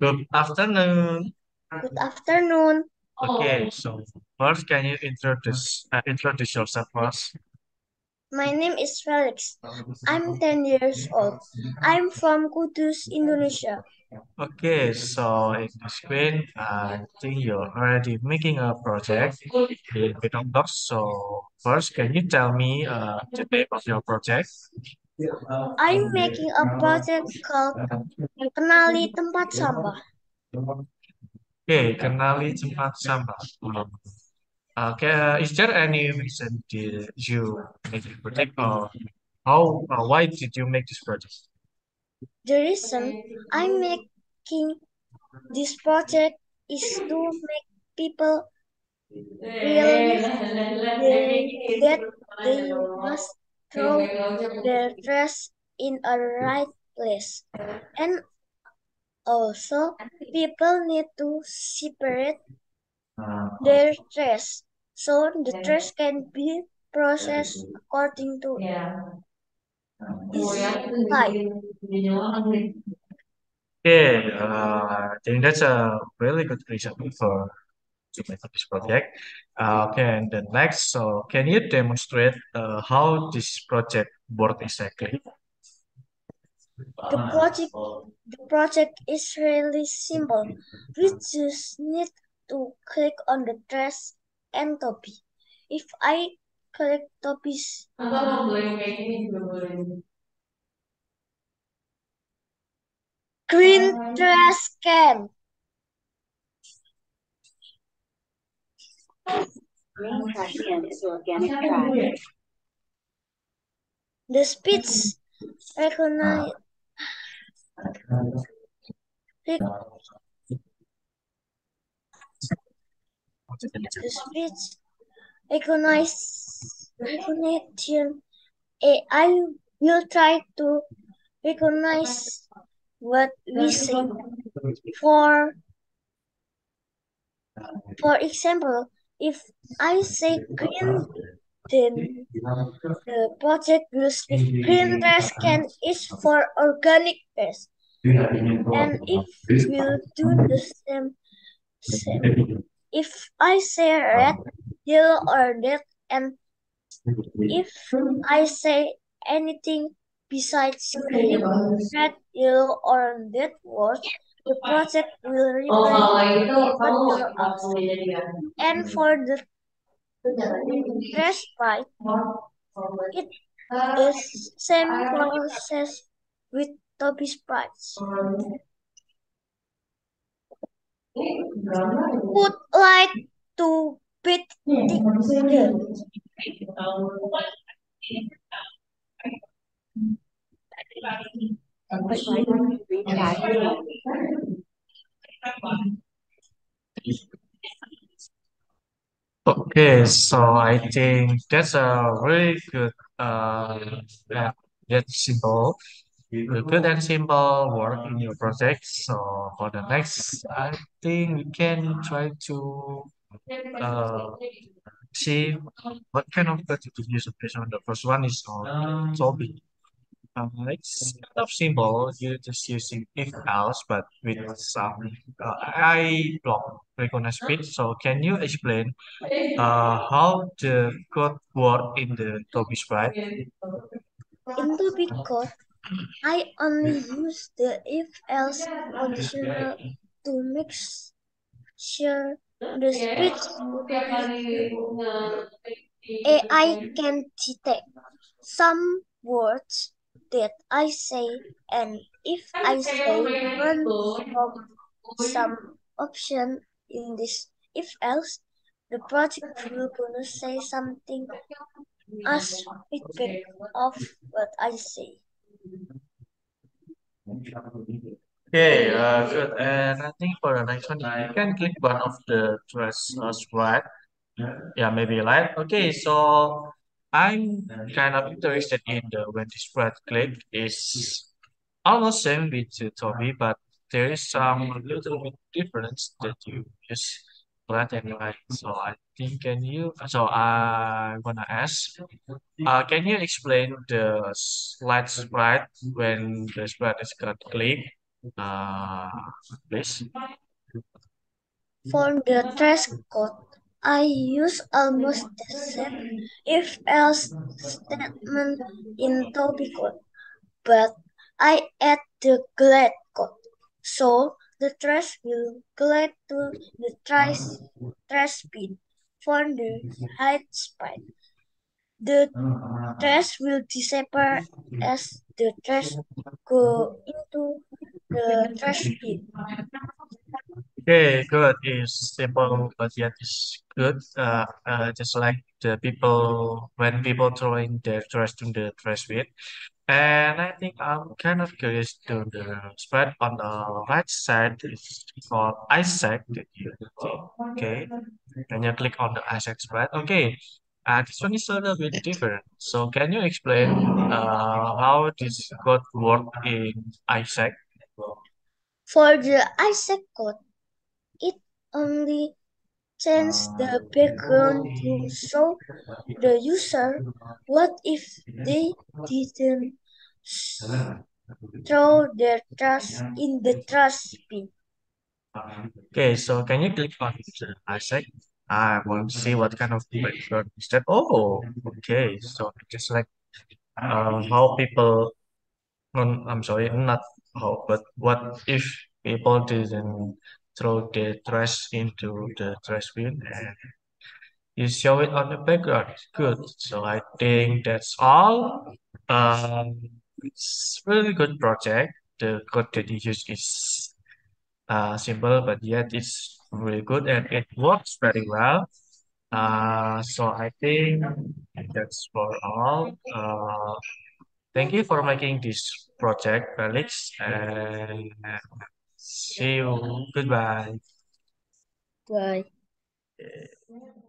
Good afternoon. Good afternoon. Okay, so first, can you introduce uh, introduce yourself first? My name is Felix. I'm 10 years old. I'm from Kudus, Indonesia. Okay, so in the screen, I think you're already making a project in PictoBlox. So first, can you tell me uh, the name of your project? I'm making a project called Kenali Tempat Sampah. Okay, kenali tempat sampah. Okay, uh, is there any reason did you make this project or how, uh, why did you make this project? The reason I'm making this project is to make people realize that they must throw their trash in a right place. And also, people need to separate their trash so the trash can be processed according to its type. Okay, uh, I think that's a really good reason for to make this project. Uh, okay, and the next, so can you demonstrate uh, how this project works exactly? The project, the project is really simple. We just need to click on the dress and Tobi. If I click Tobi's green dress can, Green trash is organic trash. the speech recognize the speech recognize recognition AI will try to recognize what we say. For for example, if I say green, then the project will speak green trash can is for organic waste. And if we'll do the same, same. If I say red, yellow, or red, and if I say anything besides green, red, yellow, or red words, the project will replace what you're asked. And for the trash pipe, it is same process with Tobi's pipes. Would like to beat the Green trash can. Okay, so I think that's a really good, uh, yeah, that's simple, a good and simple work in your project. So for the next, I think we can try to uh, see what kind of project to use based on the first one is on Tobi. Uh, it's kind of simple. You're just using if else, but with some uh, AI block recognize speech. So can you explain uh, how the code work in the Tobi sprite? In Tobi code, I only use the if-else conditional to make sure the speech AI can detect some words that I say and if I say one from some option in this if else the project will gonna say something as feedback of what I say. Okay, uh, good. And I think for the next one, you can click one of the dress uh, sprite. Yeah, maybe light. Okay, so I'm kind of interested in the when the sprite click is almost same with the Tobi, but there is some little bit difference that you use black and. So I think can you? So I wanna ask, uh, can you explain the slide spread when the sprite is got click? Uh, please. For the code, I use almost the same if else statement in Tobi code, but I add the glide code. So the trash will glide to the trash, trash bin for the hide spot. The trash will disappear as the trash go into the trash bin. Okay, good is simple, but yet is good. Uh, uh, just like the people when people throwing their trash to the trash bin. And I think I'm kind of curious to the sprite on the right side is called Isaac. Okay, can you click on the Isaac sprite? Okay, uh, this one is a little bit different. So can you explain uh, how this code work in Isaac? For the Isaac code, only change the background to show the user what if they didn't throw their trash in the trash bin. Okay, so can you click on the Isaac? I want to see what kind of background is that. Oh, okay. So just like uh, how people, no, I'm sorry, not how, but what if people didn't throw the trash into the trash bin and you show it on the background? Good. So I think that's all. Um, it's really good project. The code that you use is uh, simple, but yet it's really good and it works very well. Uh, so I think that's for all. Uh, thank you for making this project, Felix, and See you. Goodbye. Bye. Yeah. Eh,